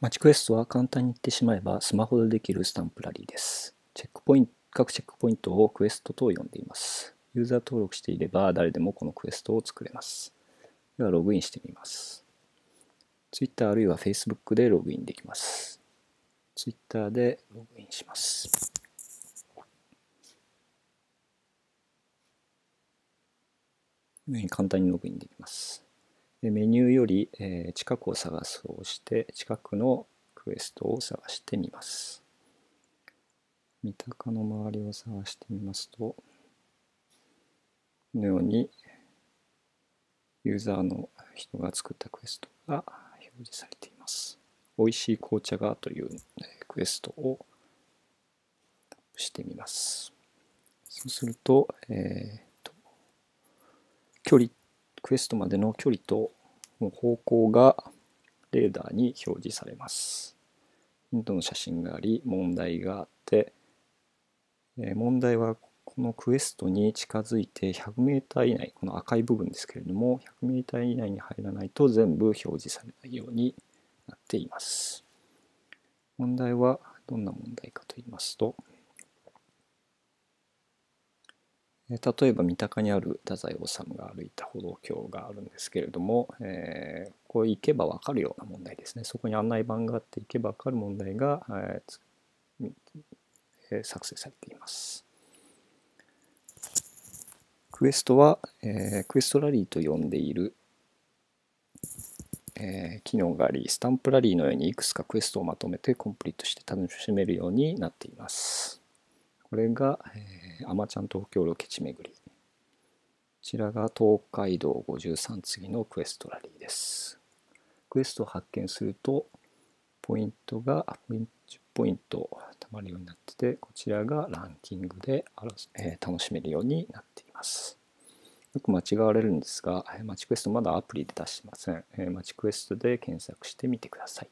マチクエストは簡単に言ってしまえばスマホでできるスタンプラリーです。チェックポイント各チェックポイントをクエストと呼んでいます。ユーザー登録していれば誰でもこのクエストを作れます。ではログインしてみます。Twitter あるいは Facebook でログインできます。Twitter でログインします。簡単にログインできます。メニューより、近くを探すをして近くのクエストを探してみます。三鷹の周りを探してみますとこのようにユーザーの人が作ったクエストが表示されています。美味しい紅茶がというクエストをタップしてみます。そうすると、えーと距離クエストまでの距離と方向がレーダーに表示されます。ヒントの写真があり、問題があって、え問題はこのクエストに近づいて 100m 以内、この赤い部分ですけれども、100m 以内に入らないと全部表示されないようになっています。問題はどんな問題かと言いますと、例えば三鷹にある太宰治が歩いた歩道橋があるんですけれども、えー、こう行けば分かるような問題ですね。そこに案内板があって行けば分かる問題が、えー、作成されています。クエストは、えー、クエストラリーと呼んでいる、えー、機能がありスタンプラリーのようにいくつかクエストをまとめてコンプリートして楽しめるようになっています。これが、えーあまちゃん東京ロケ地巡り。こちらが東海道53次のクエストラリーです。クエストを発見すると、ポイントが10ポイント貯まるようになってて、こちらがランキングで、えー、楽しめるようになっています。よく間違われるんですが、マチクエストまだアプリで出してません。マチクエストで検索してみてください。